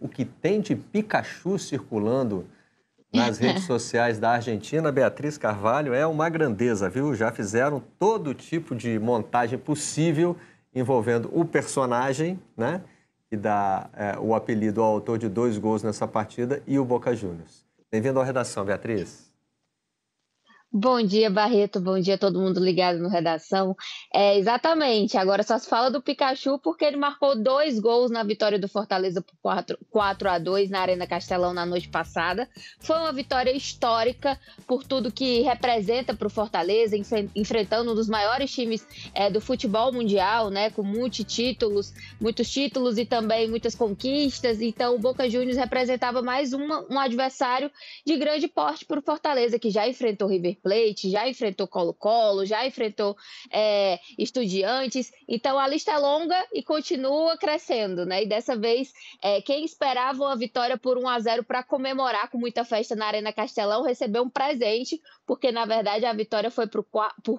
o que tem de Pikachu circulando nas redes sociais da Argentina, Beatriz Carvalho, é uma grandeza, viu? Já fizeram todo tipo de montagem possível envolvendo o personagem, né? Que dá é, o apelido ao autor de dois gols nessa partida e o Boca Juniors. Bem-vindo à redação, Beatriz. Bom dia, Barreto. Bom dia todo mundo ligado no Redação. É, exatamente. Agora só se fala do Pikachu porque ele marcou dois gols na vitória do Fortaleza por 4, 4 a 2 na Arena Castelão na noite passada. Foi uma vitória histórica por tudo que representa para o Fortaleza, enfrentando um dos maiores times é, do futebol mundial, né? Com multitítulos, muitos títulos e também muitas conquistas. Então, o Boca Juniors representava mais uma, um adversário de grande porte para o Fortaleza, que já enfrentou o River Plate, já enfrentou Colo-Colo, já enfrentou é, Estudiantes. Então a lista é longa e continua crescendo, né? E dessa vez, é, quem esperava uma vitória por 1 a 0 para comemorar com muita festa na Arena Castelão recebeu um presente, porque na verdade a vitória foi por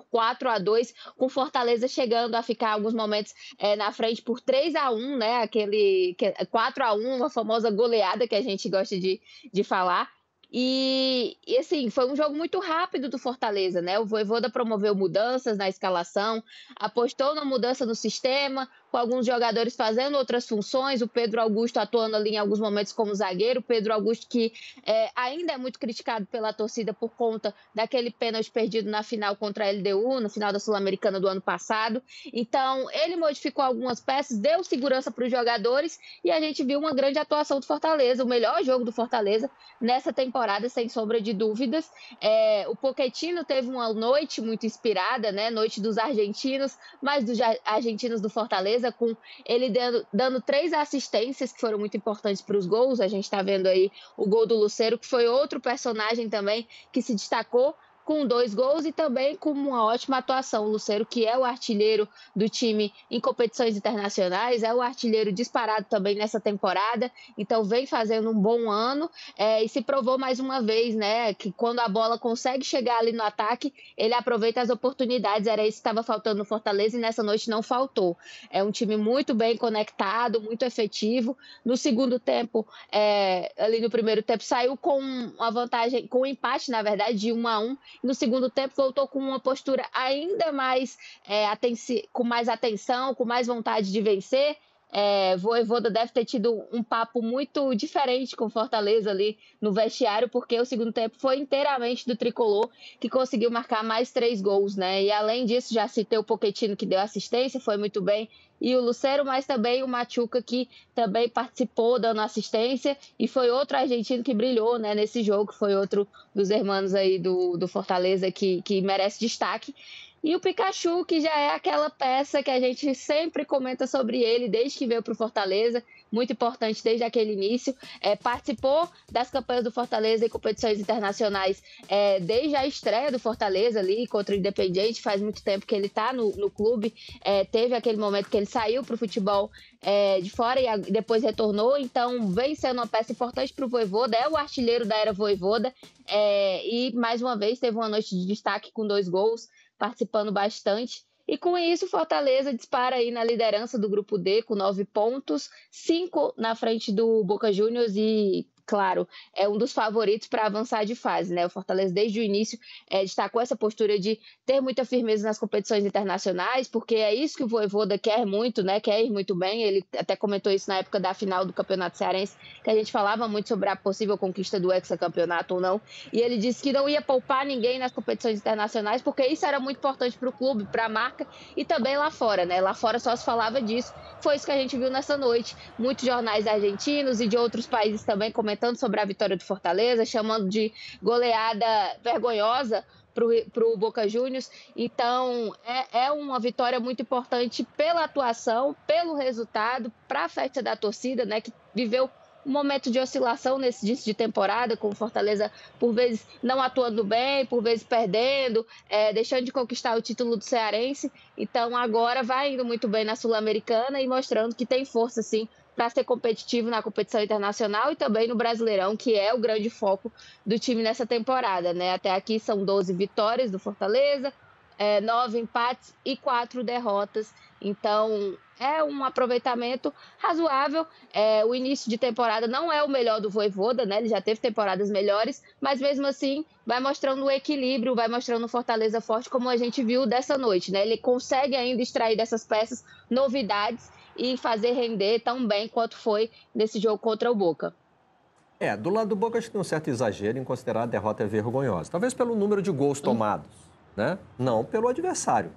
4 a 2 com Fortaleza chegando a ficar alguns momentos é, na frente por 3 a 1 né? Aquele 4 a 1 uma famosa goleada que a gente gosta de, de falar. E, e, assim, foi um jogo muito rápido do Fortaleza, né? O Voivoda promoveu mudanças na escalação, apostou na mudança no sistema, com alguns jogadores fazendo outras funções, o Pedro Augusto atuando ali em alguns momentos como zagueiro, o Pedro Augusto que é, ainda é muito criticado pela torcida por conta daquele pênalti perdido na final contra a LDU, no final da Sul-Americana do ano passado. Então, ele modificou algumas peças, deu segurança para os jogadores e a gente viu uma grande atuação do Fortaleza, o melhor jogo do Fortaleza nessa temporada, sem sombra de dúvidas. É, o Pochettino teve uma noite muito inspirada, né? Noite dos argentinos, mas dos argentinos do Fortaleza Fortaleza, com ele dando, dando três assistências que foram muito importantes para os gols. A gente está vendo aí o gol do Luceiro, que foi outro personagem também que se destacou com dois gols e também com uma ótima atuação. O Luceiro, que é o artilheiro do time em competições internacionais, é o artilheiro disparado também nessa temporada, então vem fazendo um bom ano é, e se provou mais uma vez, né, que quando a bola consegue chegar ali no ataque, ele aproveita as oportunidades. Era isso que estava faltando no Fortaleza e nessa noite não faltou. É um time muito bem conectado, muito efetivo. No segundo tempo, é, ali no primeiro tempo, saiu com uma vantagem, com um empate, na verdade, de 1 a 1 no segundo tempo voltou com uma postura ainda mais é, com mais atenção, com mais vontade de vencer. É, Voivoda deve ter tido um papo muito diferente com Fortaleza ali no vestiário, porque o segundo tempo foi inteiramente do tricolor, que conseguiu marcar mais três gols, né? E além disso, já citei o Poquetino que deu assistência, foi muito bem, e o Lucero, mas também o Machuca, que também participou dando assistência, e foi outro argentino que brilhou né, nesse jogo, foi outro dos irmãos aí do, do Fortaleza que, que merece destaque. E o Pikachu, que já é aquela peça que a gente sempre comenta sobre ele desde que veio para o Fortaleza, muito importante desde aquele início. É, participou das campanhas do Fortaleza em competições internacionais é, desde a estreia do Fortaleza ali contra o Independiente. Faz muito tempo que ele está no, no, clube. É, teve aquele momento que ele saiu para o futebol é, de fora e a, depois retornou. Então, vem sendo uma peça importante para o Voivoda. É o artilheiro da era Voivoda. É, e, mais uma vez, teve uma noite de destaque com dois gols, participando bastante. E com isso, Fortaleza dispara aí na liderança do grupo D com nove pontos, cinco na frente do Boca Juniors e claro, é um dos favoritos para avançar de fase, né? O Fortaleza, desde o início, é, destacou essa postura de ter muita firmeza nas competições internacionais, porque é isso que o Voivoda quer muito, né? Quer ir muito bem. Ele até comentou isso na época da final do Campeonato Cearense, que a gente falava muito sobre a possível conquista do hexacampeonato ou não. E ele disse que não ia poupar ninguém nas competições internacionais, porque isso era muito importante para o clube, para a marca e também lá fora, né? Lá fora só se falava disso. Foi isso que a gente viu nessa noite. Muitos jornais argentinos e de outros países também comentando sobre a vitória do Fortaleza, chamando de goleada vergonhosa para o Boca Juniors. Então, é, é uma vitória muito importante pela atuação, pelo resultado, para a festa da torcida, né, que viveu um momento de oscilação nesse início de temporada, com o Fortaleza por vezes não atuando bem, por vezes perdendo, é, deixando de conquistar o título do Cearense. Então agora vai indo muito bem na Sul-Americana e mostrando que tem força sim para ser competitivo na competição internacional e também no Brasileirão, que é o grande foco do time nessa temporada. Né? Até aqui são 12 vitórias do Fortaleza, é, nove empates e quatro derrotas. Então é um aproveitamento razoável. É, o início de temporada não é o melhor do Voivoda, né? Ele já teve temporadas melhores, mas mesmo assim vai mostrando o equilíbrio, vai mostrando o Fortaleza forte, como a gente viu dessa noite, né? Ele consegue ainda extrair dessas peças novidades e fazer render tão bem quanto foi nesse jogo contra o Boca. É, do lado do Boca acho que tem um certo exagero em considerar a derrota vergonhosa. Talvez pelo número de gols tomados, né? Não pelo adversário.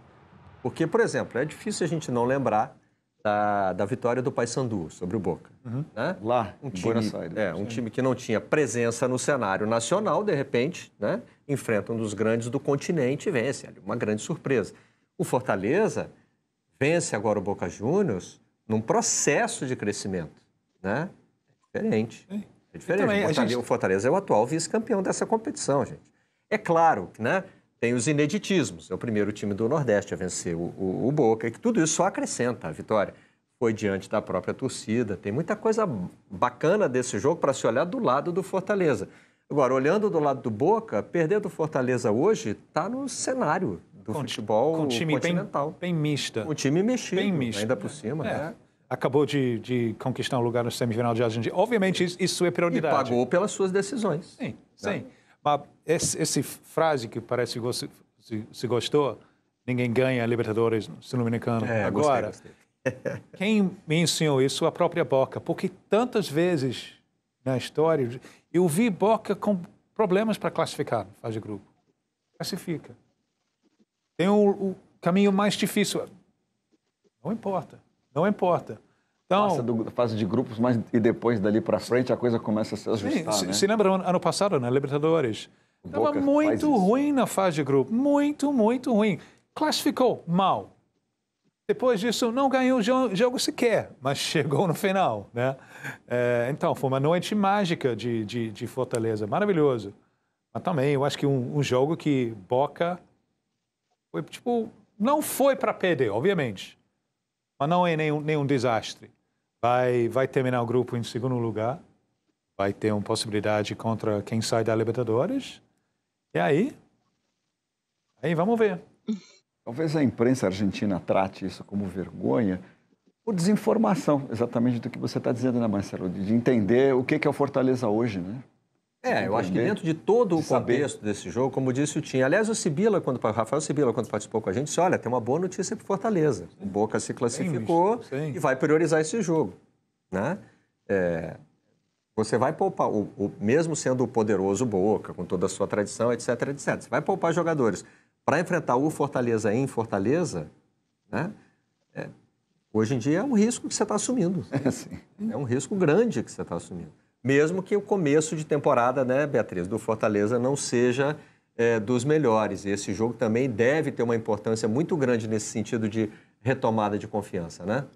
Porque, por exemplo, é difícil a gente não lembrar da, da vitória do Paysandu sobre o Boca. Uhum. Né? Lá, um time, Buenos Aires. É, um time que não tinha presença no cenário nacional, de repente, né? enfrenta um dos grandes do continente e vence. Uma grande surpresa. O Fortaleza vence agora o Boca Juniors num processo de crescimento. Né? É diferente. É diferente. Também, o, Fortaleza, gente... o Fortaleza é o atual vice-campeão dessa competição, gente. É claro que né, tem os ineditismos. É o primeiro time do Nordeste a vencer o, o, o Boca, e que tudo isso só acrescenta a vitória. Foi diante da própria torcida. Tem muita coisa bacana desse jogo para se olhar do lado do Fortaleza. Agora, olhando do lado do Boca, perder do Fortaleza hoje está no cenário do com, futebol com um time continental. Bem, bem mista. Um time mexido, bem misto. ainda por cima. É. Né? Acabou de, de, conquistar um lugar no semifinal de Argentina. Obviamente, isso é prioridade. E pagou pelas suas decisões. Sim, né? sim. Mas esse, esse frase que parece que você se, se gostou, ninguém ganha Libertadores sul-americano. É, Agora, gostei, gostei. quem me ensinou isso? A própria Boca. Porque tantas vezes na história eu vi Boca com problemas para classificar na fase de grupo. Classifica. Tem o, o caminho mais difícil. Não importa. Não importa. Então, Passa do fase de grupos, mas e depois dali para frente a coisa começa a se ajustar, sim, né? Se lembra ano passado, na Libertadores? Estava muito ruim na fase de grupo, muito, muito ruim. Classificou mal. Depois disso, não ganhou o jogo sequer, mas chegou no final, né? É, então, foi uma noite mágica de, de, de, Fortaleza, maravilhoso. Mas também, eu acho que um, um jogo que Boca foi, tipo, não foi para perder, obviamente, mas não é nenhum, nenhum desastre vai, vai terminar o grupo em segundo lugar, vai ter uma possibilidade contra quem sai da Libertadores. E aí, aí vamos ver. Talvez a imprensa argentina trate isso como vergonha por desinformação, exatamente do que você está dizendo, né, Marcelo? De entender o que é o Fortaleza hoje, né? É, eu acho que dentro de todo o contexto saber. desse jogo, como disse o Tim, aliás, o Sibila, quando, o Rafael Sibila, quando participou com a gente, disse, olha, tem uma boa notícia para Fortaleza. O Boca se classificou Sim. e vai priorizar esse jogo. Né? É, você vai poupar, o, o, mesmo sendo o poderoso Boca, com toda a sua tradição, etc, etc, você vai poupar jogadores. Para enfrentar o Fortaleza em Fortaleza, né? É, hoje em dia é um risco que você está assumindo. É, é um risco grande que você está assumindo mesmo que o começo de temporada, né, Beatriz, do Fortaleza não seja é, dos melhores. Esse jogo também deve ter uma importância muito grande nesse sentido de retomada de confiança, né?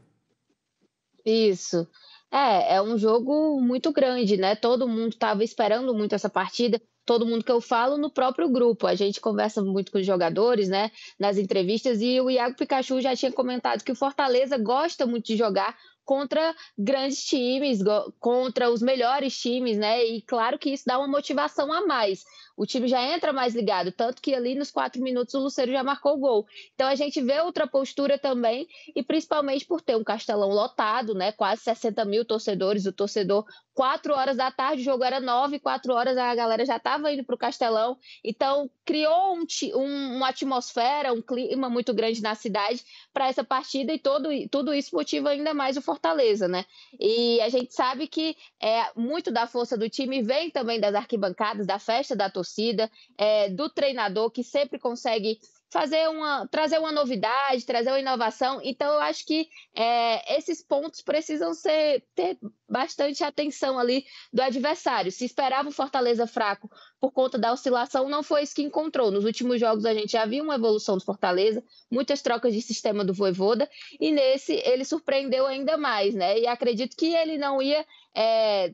Isso. É, é um jogo muito grande, né? Todo mundo estava esperando muito essa partida. Todo mundo que eu falo no próprio grupo. A gente conversa muito com os jogadores, né? Nas entrevistas, e o Iago Pikachu já tinha comentado que o Fortaleza gosta muito de jogar contra grandes times, contra os melhores times, né? E claro que isso dá uma motivação a mais o time já entra mais ligado, tanto que ali nos quatro minutos o Luceiro já marcou o gol. Então a gente vê outra postura também, e principalmente por ter um castelão lotado, né? Quase 60 mil torcedores, o torcedor, quatro horas da tarde, o jogo era nove, quatro horas a galera já estava indo para o castelão. Então criou um, um, uma atmosfera, um clima muito grande na cidade para essa partida, e todo, tudo isso motiva ainda mais o Fortaleza, né? E a gente sabe que é, muito da força do time vem também das arquibancadas, da festa da torcida torcida, é, do treinador que sempre consegue fazer uma, trazer uma novidade, trazer uma inovação. Então, eu acho que é, esses pontos precisam ser ter bastante atenção ali do adversário. Se esperava o Fortaleza fraco por conta da oscilação, não foi isso que encontrou. Nos últimos jogos a gente já viu uma evolução do Fortaleza, muitas trocas de sistema do Voivoda, e nesse ele surpreendeu ainda mais, né? E acredito que ele não ia é,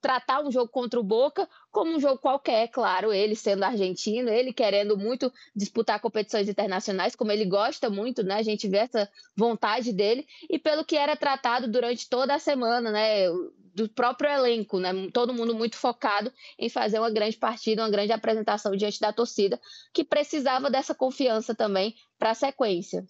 tratar um jogo contra o Boca como um jogo qualquer, claro, ele sendo argentino, ele querendo muito disputar competições internacionais, como ele gosta muito, né? A gente vê essa vontade dele e pelo que era tratado durante toda a semana, né? Do próprio elenco, né? Todo mundo muito focado em fazer uma grande partida, uma grande apresentação diante da torcida, que precisava dessa confiança também para a sequência.